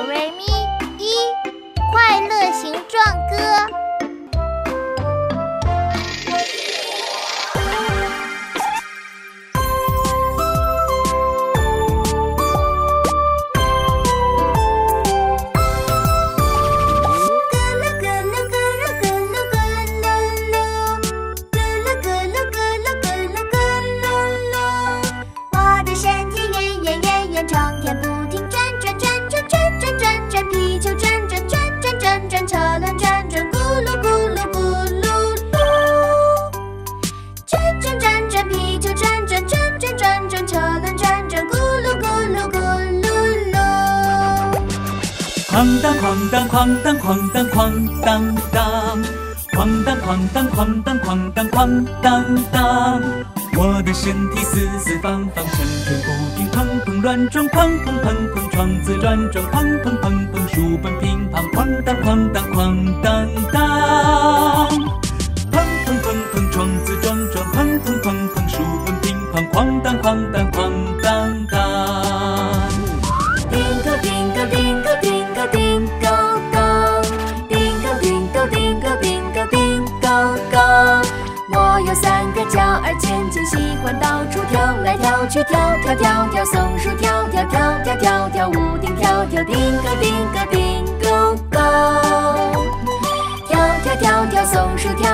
哆瑞咪一快乐形状歌。皮球转转转转转转，车轮转转，咕噜咕噜咕噜噜。转转转转，皮球转转转转转转，车轮转转，咕噜咕噜咕噜噜。哐当哐当哐当哐当哐当当，哐当哐当哐当哐当哐当当，我的身体四四方方。砰乱撞，砰砰砰砰窗子乱撞，砰砰砰砰书本乒乓，哐当哐当哐当当。砰砰砰砰窗子撞撞，砰砰砰砰书本乒乓，哐当哐当哐当当。到处跳来跳去，跳跳跳跳，松鼠跳跳跳跳跳跳，屋顶跳跳，叮个叮个叮个咚。跳跳跳跳，松鼠跳